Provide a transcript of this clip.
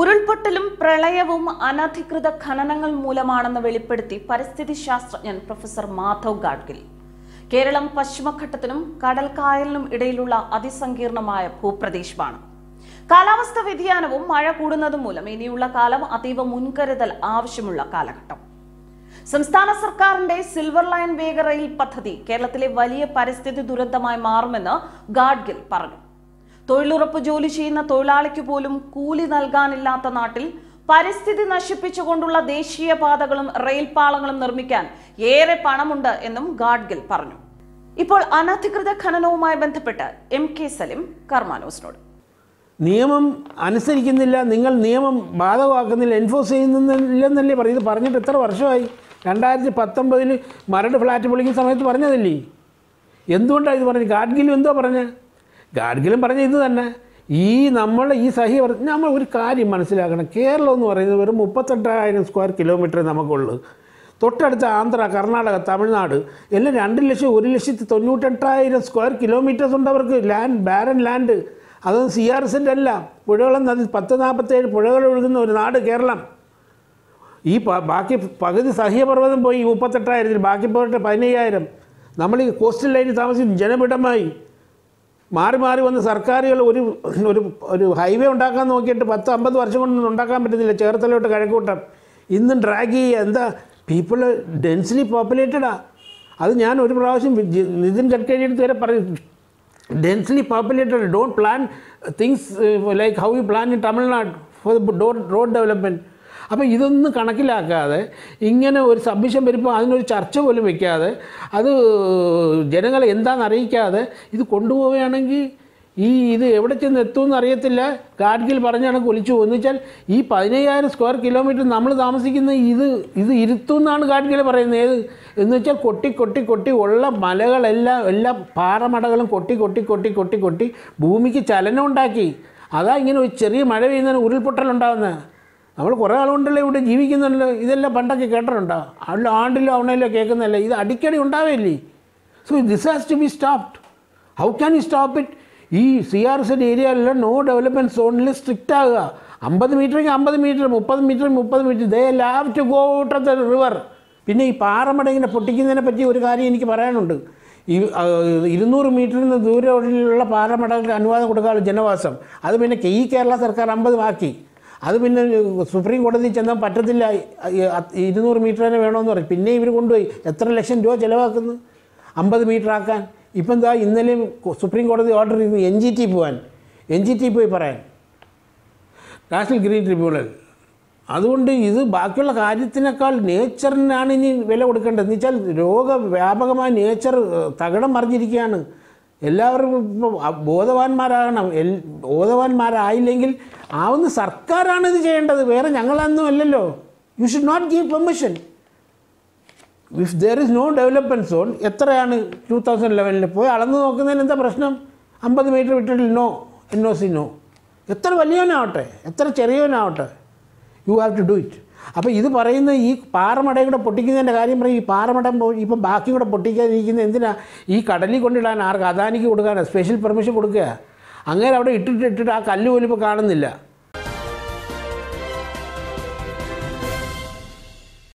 ഉരുൾപൊട്ടലും പ്രളയവും അനധികൃത ഖനനങ്ങൾ മൂലമാണെന്ന് വെളിപ്പെടുത്തി പരിസ്ഥിതി ശാസ്ത്രജ്ഞൻ പ്രൊഫസർ മാധവ് ഗാഡ്ഗിൽ. കേരളം പശ്ചിമഘട്ടത്തിനും കടൽക്കായലിനും ഇടയിലുള്ള അതിസങ്കീർണമായ ഭൂപ്രദേശമാണ്. കാലാവസ്ഥ വ്യതിയാനവും മഴ കൂടുന്നതും മൂലം ഇനിയുള്ള കാലം അതീവ മുൻകരുതൽ ആവശ്യമുള്ള കാലഘട്ടം. സംസ്ഥാന സർക്കാരിന്റെ സിൽവർ ലൈൻ വേഗ റെയിൽ പദ്ധതി കേരളത്തിലെ വലിയ പരിസ്ഥിതി ദുരന്തമായി മാറുമെന്ന് ഗാഡ്ഗിൽ പറഞ്ഞു. തൊഴിലുറപ്പ് ജോലി ചെയ്യുന്ന തൊഴിലാളിക്ക് പോലും കൂലി നൽകാനില്ലാത്ത നാട്ടിൽ പരിസ്ഥിതി നശിപ്പിച്ചുകൊണ്ടുള്ള ദേശീയ പാതകളും റെയിൽപാളങ്ങളും നിർമ്മിക്കാൻ ഏറെ പണമുണ്ട് എന്നും ഗാഡ്ഗിൽ പറഞ്ഞു. ഇപ്പോൾ അനധികൃത ഖനനവുമായി ബന്ധപ്പെട്ട് എം കെ സലിം കർമാനോസിനോട് നിയമം അനുസരിക്കുന്നില്ല നിങ്ങൾ നിയമം ബാധകമാക്കുന്നില്ല എൻഫോഴ്സ് ചെയ്യുന്നില്ലെന്നല്ലേ പറഞ്ഞത്? പറഞ്ഞിട്ട് എത്ര വർഷമായി? രണ്ടായിരത്തി പത്തൊമ്പതിൽ മരട് ഫ്ലാറ്റ് പൊളിക്കുന്ന സമയത്ത് പറഞ്ഞതല്ലേ? എന്തുകൊണ്ടാണ് ഇത് പറഞ്ഞത്? ഗാഡ്ഗിലും എന്തോ പറഞ്ഞത്? ഗാഡ്ഗിലും പറഞ്ഞ ഇത് തന്നെ. ഈ നമ്മൾ ഈ സഹി നമ്മൾ ഒരു കാര്യം മനസ്സിലാക്കണം. കേരളം എന്ന് പറയുന്നത് വെറും മുപ്പത്തെട്ടായിരം സ്ക്വയർ കിലോമീറ്റർ നമുക്കുള്ളൂ. തൊട്ടടുത്ത ആന്ധ്ര കർണാടക തമിഴ്നാട് എല്ലാം രണ്ട് ലക്ഷം ഒരു ലക്ഷത്തി തൊണ്ണൂറ്റെട്ടായിരം സ്ക്വയർ കിലോമീറ്റേഴ്സ് ഉണ്ട് അവർക്ക്. ലാൻഡ് ബാരൻ ലാൻഡ് അതൊന്നും സി ആർ എസിന്റെ അല്ല. പുഴകളും നദി പത്ത് നാൽപ്പത്തേഴ് പുഴകൾ ഒഴുകുന്ന ഒരു നാട് കേരളം. ഈ ബാക്കി പകുതി സഹ്യപർവതം പോയി മുപ്പത്തെട്ടായിരത്തിൽ ബാക്കി പോയിട്ട് പതിനയ്യായിരം. നമ്മൾ ഈ കോസ്റ്റൽ ലൈനിൽ താമസിക്കും ജനപിടമായി. മാറി മാറി വന്ന് സർക്കാരുകൾ ഒരു ഒരു ഒരു ഹൈവേ ഉണ്ടാക്കാൻ നോക്കിയിട്ട് പത്ത് അമ്പത് വർഷം കൊണ്ടൊന്നും ഉണ്ടാക്കാൻ പറ്റുന്നില്ല ചേർത്തലോട്ട് കഴക്കൂട്ടം. ഇന്നും ഡ്രാഗ് ചെയ്യുക എന്താ പീപ്പിൾ ഡെൻസ്ലി പോപ്പുലേറ്റഡാ അത് ഞാൻ ഒരു പ്രാവശ്യം നിതിൻ ഗഡ്കരി അടുത്ത് വരെ പറയും densely populated don't plan things like how you plan in Tamil Nadu for road development അപ്പോൾ ഇതൊന്നും കണക്കിലാക്കാതെ ഇങ്ങനെ ഒരു സബ്മിഷൻ വരുമ്പോൾ അതിനൊരു ചർച്ച പോലും വെക്കാതെ അത് ജനങ്ങളെ എന്താണെന്ന് അറിയിക്കാതെ ഇത് കൊണ്ടുപോവുകയാണെങ്കിൽ ഈ ഇത് എവിടെ ചെന്ന് എത്തുമെന്ന് അറിയത്തില്ല. ഗാഡ്ഗിൽ പറഞ്ഞാണ് കൊലിച്ചു പോകുന്നത്. വെച്ചാൽ ഈ പതിനയ്യായിരം സ്ക്വയർ കിലോമീറ്റർ നമ്മൾ താമസിക്കുന്ന ഇത് ഇത് ഇരുത്തും എന്നാണ് ഗാഡ്ഗിൽ പറയുന്നത്. ഏത്? എന്ന് വെച്ചാൽ കൊട്ടി കൊട്ടി കൊട്ടി ഉള്ള മലകളെല്ലാം എല്ലാ പാറമടകളും കൊട്ടി കൊട്ടി കൊട്ടി കൊട്ടി കൊട്ടി ഭൂമിക്ക് ചലനം ഉണ്ടാക്കി. അതാ ഇങ്ങനെ ഒരു ചെറിയ മഴ പെയ്യുന്നതിന് ഉരുൾപൊട്ടലുണ്ടാകുന്നത് നമ്മൾ കുറേ ആളുകൊണ്ടല്ലേ ഇവിടെ ജീവിക്കുന്നുണ്ടല്ലോ? ഇതെല്ലാം പണ്ടൊക്കെ കേട്ടിട്ടുണ്ടോ? അല്ല ആണ്ടിലോ അവണയിലോ കേൾക്കുന്നതല്ലേ? ഇത് അടിക്കടി ഉണ്ടാവില്ലേ? So this has to be stopped how can you stop it ഈ സി ആർ എസിന്റെ ഏരിയയിലെല്ലാം നോ ഡെവലപ്മെന്റ് സോണിൽ സ്ട്രിക്റ്റ് ആകുക. അമ്പത് മീറ്ററെങ്കിൽ അമ്പത് മീറ്റർ മുപ്പത് മീറ്റർ മുപ്പത് metre they leave to go out of the river പിന്നെ ഈ പാറമടങ്ങിനെ പൊട്ടിക്കുന്നതിനെ പറ്റി ഒരു കാര്യം എനിക്ക് പറയാനുണ്ട്. ഈ ഇരുന്നൂറ് മീറ്ററിന് ദൂരമുള്ള പാറമടകൾക്ക് അനുവാദം കൊടുക്കാനുള്ള ജനവാസം. അത് പിന്നെ ഈ കേരള സർക്കാർ അമ്പത് ആക്കി അത് പിന്നെ സുപ്രീം കോടതി ചെന്നാൽ പറ്റത്തില്ല. ഇരുന്നൂറ് മീറ്റർ തന്നെ വേണമെന്ന് പറയും. പിന്നെ ഇവർ കൊണ്ടുപോയി. എത്ര ലക്ഷം രൂപ ചിലവാക്കുന്നു? അമ്പത് മീറ്റർ ആക്കാൻ. ഇപ്പം എന്താ ഇന്നലെയും സുപ്രീം കോടതി ഓർഡർ ചെയ്തു എൻ ജി ടി പോകാൻ എൻ ജി ടി പോയി പറയാൻ. National green tribunal. അതുകൊണ്ട് ഇത് ബാക്കിയുള്ള കാര്യത്തിനേക്കാൾ നേച്ചറിനാണ് ഇനി വില കൊടുക്കേണ്ടത്. എന്ന് വെച്ചാൽ രോഗവ്യാപകമായ നേച്ചർ തകിടം മറിഞ്ഞിരിക്കുകയാണ്. എല്ലാവരും ബോധവാന്മാരാകണം. എൽ ബോധവാന്മാരായില്ലെങ്കിൽ ആവുന്ന സർക്കാരാണ് ഇത് ചെയ്യേണ്ടത്. വേറെ ഞങ്ങളൊന്നും അല്ലല്ലോ. You should not give permission if there is no development zone എത്രയാണ് ടൂ തൗസൻഡ് ലെവനിൽ പോയി അളന്ന് നോക്കുന്നതിന് എന്താ പ്രശ്നം? അമ്പത് മീറ്റർ വിട്ടിട്ട് no N O C no എത്ര വലിയവനാവട്ടെ? എത്ര ചെറിയവനാവട്ടെ? You have to do it അപ്പോൾ ഇത് പറയുന്ന ഈ പാറമടയും കൂടെ പൊട്ടിക്കുന്നതിന്റെ കാര്യം പറയും. ഈ പാറമടം ഇപ്പം ബാക്കി കൂടെ പൊട്ടിക്കാതിരിക്കുന്ന എന്തിനാ? ഈ കടലിൽ കൊണ്ടിടാൻ ആർക്ക് അദാനിക്ക് കൊടുക്കാനാണ് സ്പെഷ്യൽ പെർമിഷൻ കൊടുക്കുക. അങ്ങനെ അവിടെ ഇട്ടിട്ട് ഇട്ടിട്ട് ആ കല്ല് പോലും ഇപ്പോൾ കാണുന്നില്ല.